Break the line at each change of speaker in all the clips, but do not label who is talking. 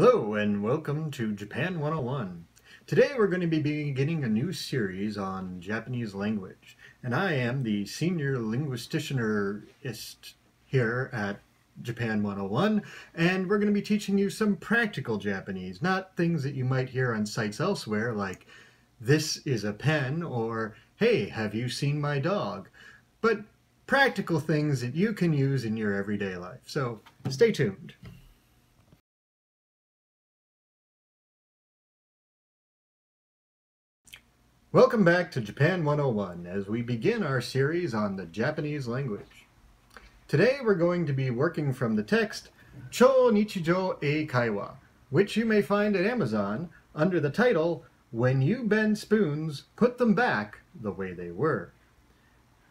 Hello and welcome to Japan 101. Today we're going to be beginning a new series on Japanese language and I am the senior linguisticianerist here at Japan 101 and we're going to be teaching you some practical Japanese, not things that you might hear on sites elsewhere like this is a pen or hey have you seen my dog, but practical things that you can use in your everyday life. So stay tuned. Welcome back to Japan 101 as we begin our series on the Japanese language. Today we're going to be working from the text Chou Nichijou e Kaiwa, which you may find at Amazon under the title When You Bend Spoons, Put Them Back the Way They Were.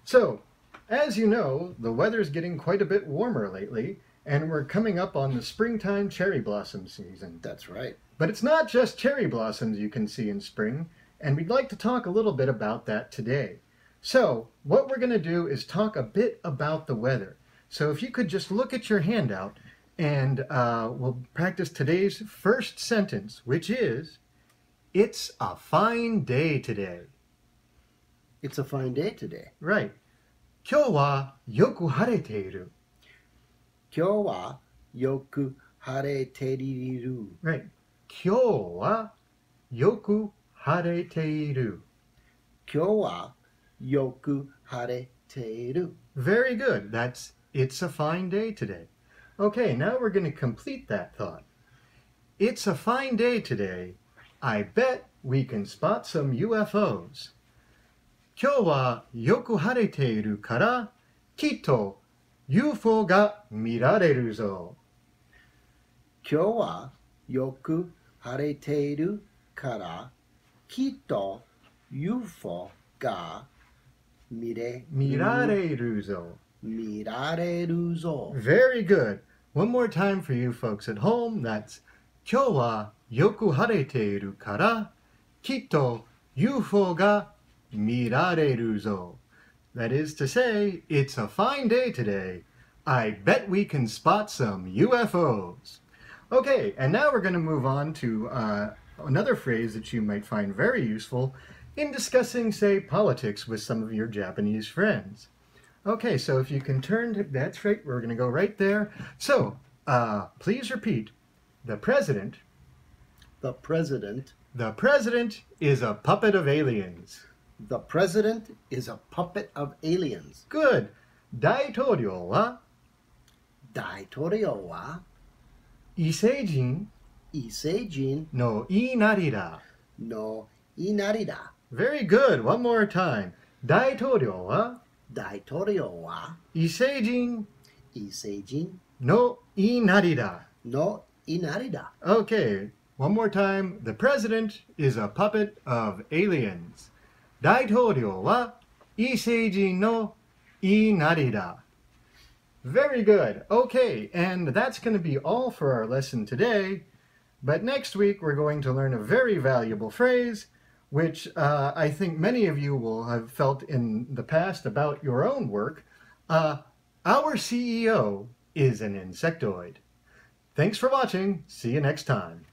So, as you know, the weather's getting quite a bit warmer lately, and we're coming up on the springtime cherry blossom season.
That's right.
But it's not just cherry blossoms you can see in spring and we'd like to talk a little bit about that today. So what we're going to do is talk a bit about the weather. So if you could just look at your handout and uh, we'll practice today's first sentence, which is, It's a fine day today.
It's a fine day today.
Right. 今日はよく晴れている。
今日はよく晴れている。
Right. 今日はよく 晴れている。
今日はよく晴れている。
Very good. That's it's a fine day today. Okay, now we're going to complete that thought. It's a fine day today. I bet we can spot some UFOs. 今日はよく晴れているから、きっと UFO が見られるぞ。
今日はよく晴れているから、 きっと UFO が見れ
見られるぞ。
見られるぞ。
Very good. One more time for you folks at home. That's 今日はよく晴れているから、きっと UFO が見られるぞ。That is to say, it's a fine day today. I bet we can spot some UFOs. Okay, and now we're going to move on to uh, another phrase that you might find very useful in discussing, say, politics with some of your Japanese friends. Okay, so if you can turn to, that's right, we're going to go right there. So, uh, please repeat, the president.
The president.
The president is a puppet of aliens.
The president is a puppet of aliens.
Good. Daitoryo wa? Daitoryo wa? Isei Iseijin
no Inarida. No Inarida.
Very good. One more time. Daitorio wa Daitorio wa Iseijin Iseijin
no Inarida. No Inarida.
Okay. One more time. The president is a puppet of aliens. Daitorio wa Iseijin no Inarida. Very good. Okay, and that's going to be all for our lesson today. But next week we're going to learn a very valuable phrase, which uh, I think many of you will have felt in the past about your own work. Uh, our CEO is an insectoid. Thanks for watching. See you next time.